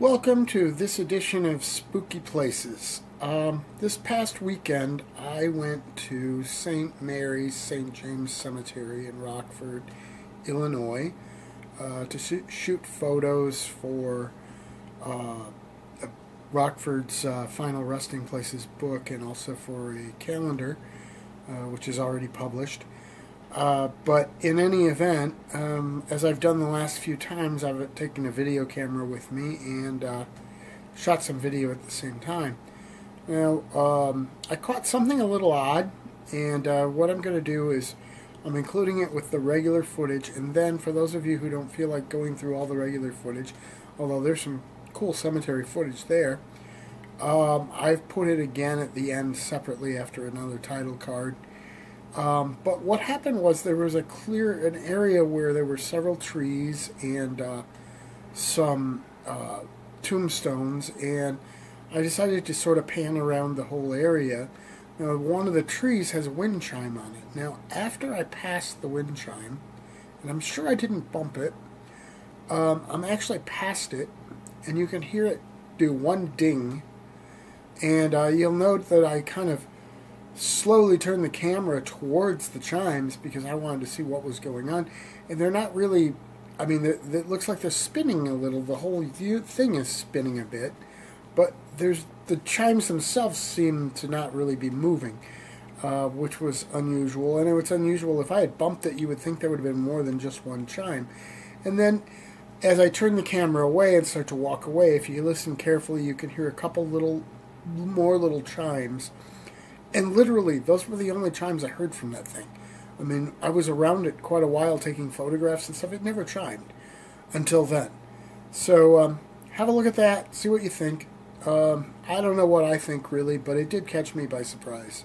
Welcome to this edition of Spooky Places. Um, this past weekend, I went to St. Mary's St. James Cemetery in Rockford, Illinois, uh, to shoot photos for uh, Rockford's uh, Final Resting Places book and also for a calendar, uh, which is already published. Uh, but in any event, um, as I've done the last few times, I've taken a video camera with me and uh, shot some video at the same time. Now, um, I caught something a little odd, and uh, what I'm going to do is I'm including it with the regular footage, and then for those of you who don't feel like going through all the regular footage, although there's some cool cemetery footage there, um, I've put it again at the end separately after another title card. Um, but what happened was there was a clear an area where there were several trees and uh, some uh, tombstones, and I decided to sort of pan around the whole area. Now, one of the trees has a wind chime on it. Now, after I passed the wind chime, and I'm sure I didn't bump it, um, I'm actually past it, and you can hear it do one ding, and uh, you'll note that I kind of slowly turned the camera towards the chimes because I wanted to see what was going on. And they're not really, I mean, it looks like they're spinning a little. The whole thing is spinning a bit. But there's the chimes themselves seem to not really be moving, uh, which was unusual. And it's unusual. If I had bumped it, you would think there would have been more than just one chime. And then as I turn the camera away and start to walk away, if you listen carefully, you can hear a couple little, more little chimes and literally, those were the only chimes I heard from that thing. I mean, I was around it quite a while taking photographs and stuff. It never chimed until then. So um, have a look at that, see what you think. Um, I don't know what I think really, but it did catch me by surprise.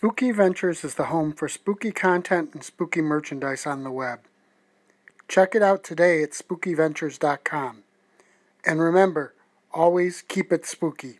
Spooky Ventures is the home for spooky content and spooky merchandise on the web. Check it out today at spookyventures.com. And remember, always keep it spooky.